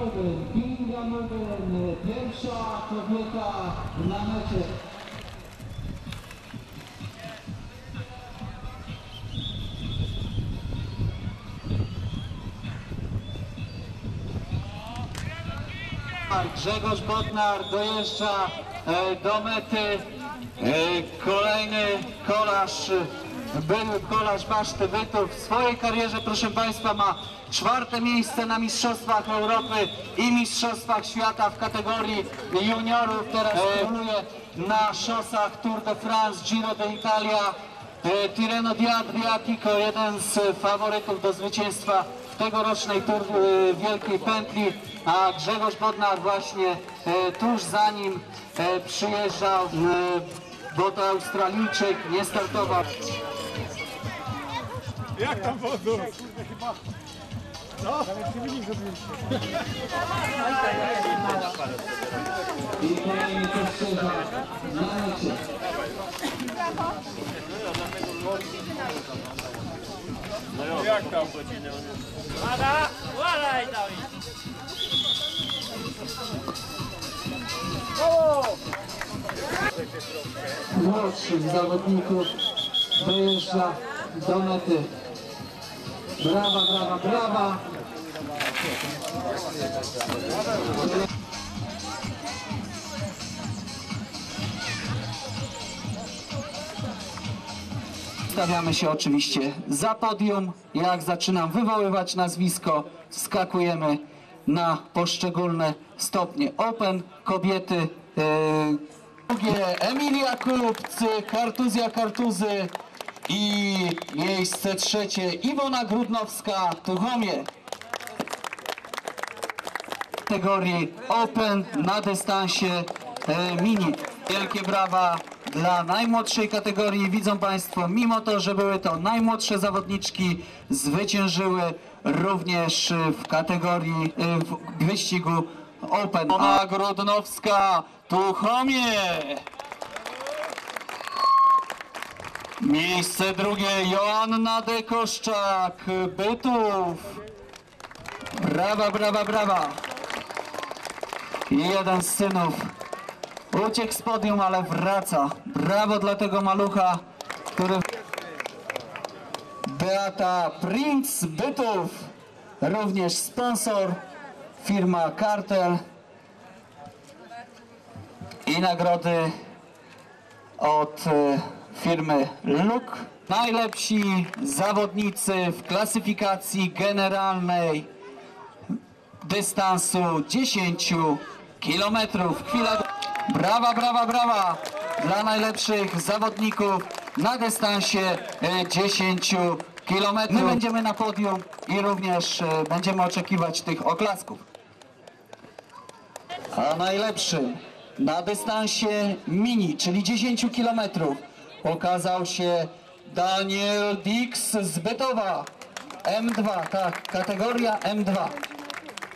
Morgan, Kinga Morgan, pierwsza kobieta na mecie. Grzegorz Bodnar dojeżdża e, do mety. E, Kolejny kolarz, e, były kolarz Baszty Bytów. W swojej karierze, proszę Państwa, ma czwarte miejsce na Mistrzostwach Europy i Mistrzostwach Świata w kategorii juniorów. Teraz trenuje na szosach Tour de France, Giro d'Italia. E, Tirreno di Adriatico, jeden z faworytów do zwycięstwa w tegorocznej tur e, Wielkiej Pętli, a Grzegorz Bodnar właśnie e, tuż za nim e, przyjeżdżał, e, bo to Australijczyk, nie startował. Jak tam wodór? I kolejny kościerza na mecie. Jak tam? Łaga, ładaj tam. Młodszych zawodników dojeżdża do mety. Brawa, brawa, brawa. Stawiamy się oczywiście za podium. Jak zaczynam wywoływać nazwisko, skakujemy na poszczególne stopnie. Open, kobiety, yy, Emilia Kupcy, Kartuzja Kartuzy i miejsce trzecie Iwona Grudnowska, Tuchomie. Kategorii Open na dystansie e, mini. Wielkie brawa dla najmłodszej kategorii. Widzą Państwo, mimo to, że były to najmłodsze zawodniczki, zwyciężyły również w kategorii e, w wyścigu Open. Iwona Grudnowska, Tuchomie. Miejsce drugie Joanna Dekoszczak, Bytów. Brawa, brawa, brawa. Jeden z synów uciekł z podium, ale wraca. Brawo dla tego malucha, który... Beata Prince Bytów, również sponsor, firma Kartel. I nagrody od e, firmy Luk. Najlepsi zawodnicy w klasyfikacji generalnej dystansu 10 kilometrów. Chwila. Brawa, brawa, brawa dla najlepszych zawodników na dystansie e, 10 kilometrów. My będziemy na podium i również e, będziemy oczekiwać tych oklasków. A najlepszy na dystansie mini, czyli 10 km, okazał się Daniel Dix z Bytowa. M2, tak, kategoria M2.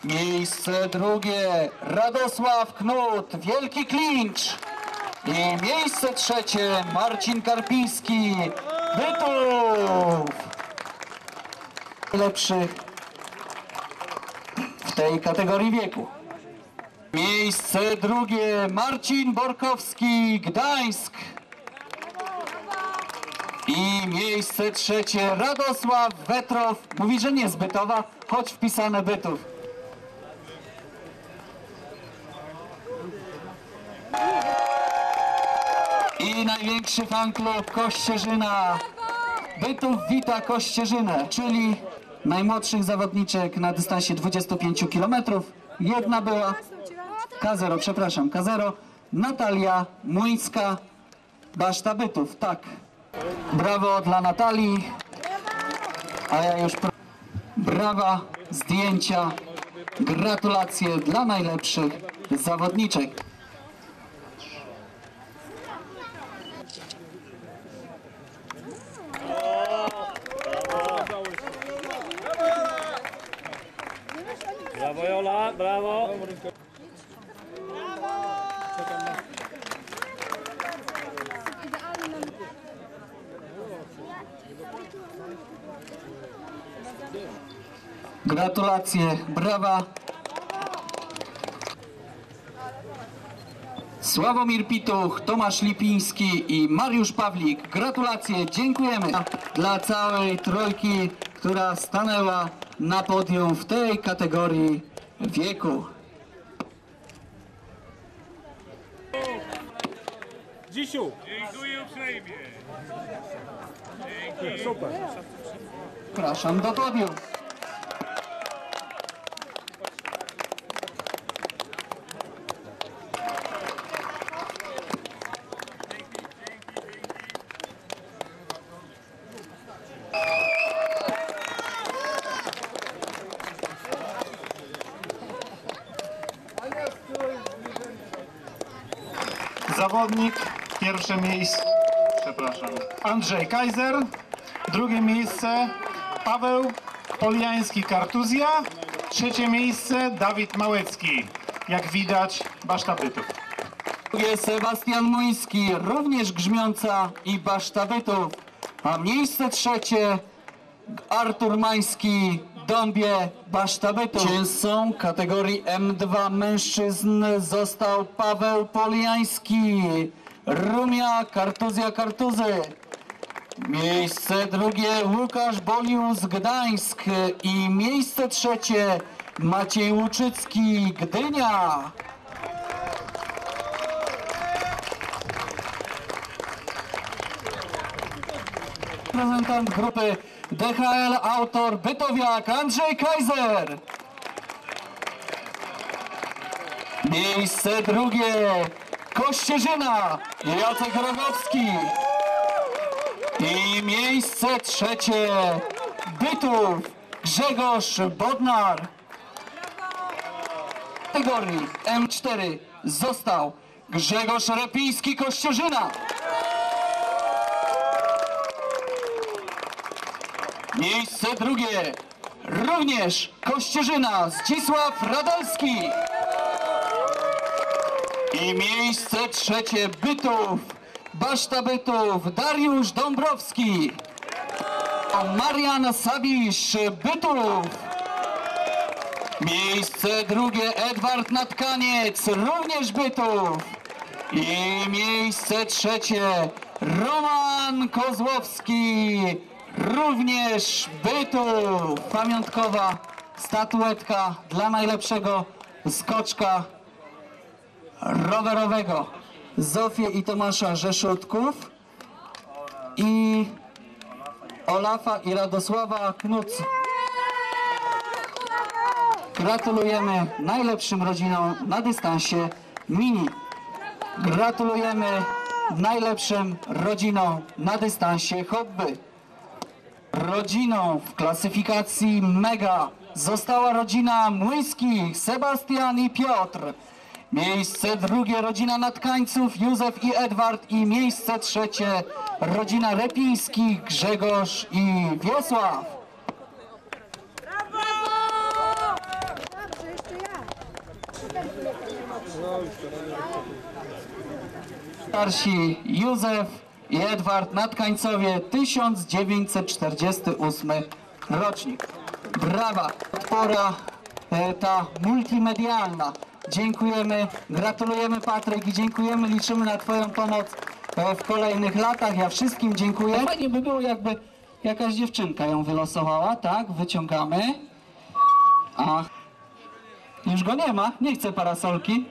Miejsce drugie Radosław Knut, Wielki Klincz. I miejsce trzecie Marcin Karpiński, Bytów. Najlepszych w tej kategorii wieku. Miejsce drugie Marcin Borkowski, Gdańsk. I miejsce trzecie Radosław Wetrow. Mówi, że nie z Bytowa, choć wpisane Bytów. I największy fanklub Kościerzyna. Bytów wita Kościerzynę, czyli najmłodszych zawodniczek na dystansie 25 km. Jedna była K0, przepraszam, K0. Natalia Młyńska, Baszta Bytów, tak. Brawo dla Natalii. A ja już... Brawa, zdjęcia, gratulacje dla najlepszych zawodniczek. Brawo Jola, brawo. Gratulacje, brawa. Sławomir Pituch, Tomasz Lipiński i Mariusz Pawlik. Gratulacje, dziękujemy dla całej trójki, która stanęła na podium w tej kategorii wieku. Dzisiu! Dziękuję uprzejmie! Super. Zapraszam do podium. Zawodnik, pierwsze miejsce, przepraszam, Andrzej Kaiser, drugie miejsce Paweł Poliański-Kartuzja, trzecie miejsce Dawid Małecki. Jak widać, baszta bytów. Drugie Sebastian Muński, również grzmiąca i Baszta Bytów. A miejsce trzecie Artur Mański, Dąbie, Baszta Bytów. Zwycięzcą kategorii M2 mężczyzn został Paweł Poliański, Rumia, Kartuzja, Kartuzy. Miejsce drugie Łukasz Bolius Gdańsk i miejsce trzecie Maciej Łuczycki Gdynia. Reprezentant grupy DHL autor Bytowiak Andrzej Kaiser. Miejsce drugie Kościerzyna Jacek Rogowski. I miejsce trzecie Bytów Grzegorz Bodnar. Kategorii M4 został Grzegorz Repiński Kościerzyna. Miejsce drugie również Kościerzyna Zdzisław Radelski. I miejsce trzecie Bytów, Baszta Bytów, Dariusz Dąbrowski. Marian Sabisz, Bytów. Miejsce drugie Edward Natkaniec, również Bytów. I miejsce trzecie Roman Kozłowski, również Bytów. Pamiątkowa statuetka dla najlepszego skoczka rowerowego. Zofię i Tomasza Rzeszutków i Olafa i Radosława Knuc. Gratulujemy najlepszym rodzinom na dystansie mini. Gratulujemy najlepszym rodzinom na dystansie hobby. Rodziną w klasyfikacji mega została rodzina Młyńskich, Sebastian i Piotr. Miejsce drugie rodzina Natkańców, Józef i Edward i miejsce trzecie rodzina Repińskich, Grzegorz i Wiesław. Starsi Józef i Edward Natkańcowie 1948 rocznik. Brawa, podpora e, ta multimedialna. Dziękujemy, gratulujemy Patryk i dziękujemy, liczymy na Twoją pomoc e, w kolejnych latach. Ja wszystkim dziękuję. Fajnie by było jakby jakaś dziewczynka ją wylosowała, tak? Wyciągamy. A, już go nie ma, nie chce parasolki.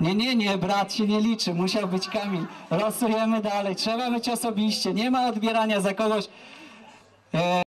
Nie, nie, nie, brat się nie liczy, musiał być Kamil. Losujemy dalej, trzeba być osobiście, nie ma odbierania za kogoś. E,